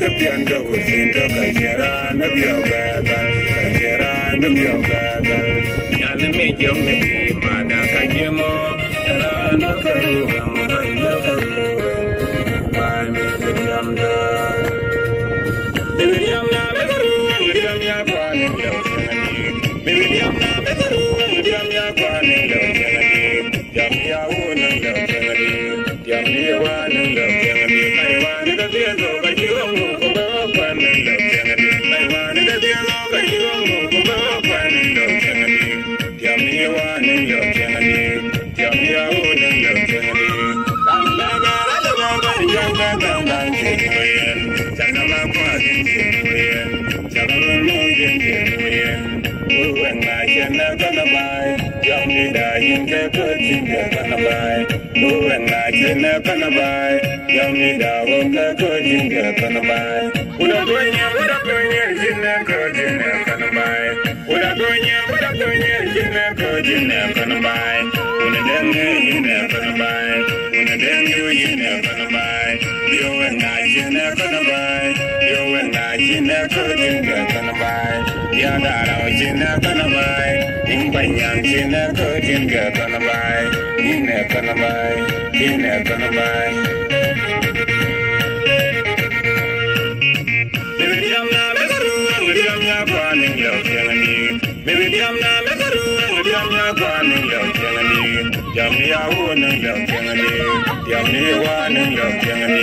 ka pian do ku sin do ka jera na bio ga ga, ka jera na bio ga ga. Ya ne ma da ka je mo, ra na ka tinga ko tinga kanabai duran na jina kanabai yami da wonga ko tinga kanabai ula gonya ula gonya jina ko jina kanabai ula gonya ula gonya jina ko jina kanabai una denge jina kanabai una denge jina kanabai yo na jina kanabai na kudin da kana bai ya da rawaje na kana bai in banyan ce na kudin da kana bai in na kana bai in na kana bai Bibidiyam na mekaru, bibidiyam ya kwanin yau kenani. Bibidiyam na mekaru, bibidiyam ya kwanin yau kenani. Yam ni yawo nin yau kenani. Yam ni wa nin yau kenani.